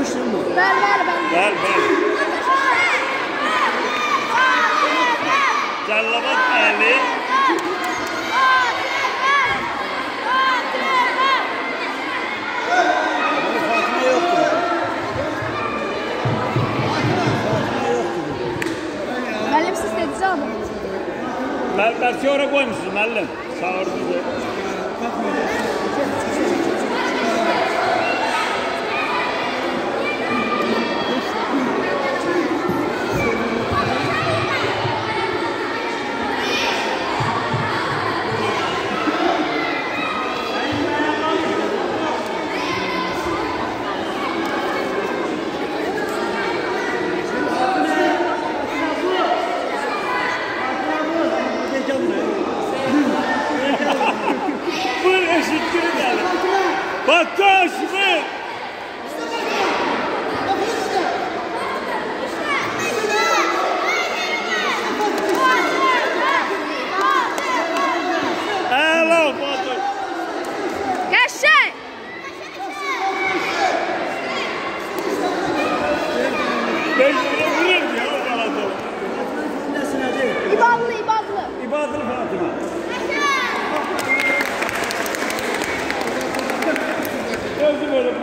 vermiştin mi? Ver ver ben. Ver ver. Cellabat Ali. Müəllim siz dediniz abi. Ben, oraya koymuşsun Mellim. Çağırdı bizi. 二十倍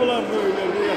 bunlar böyle.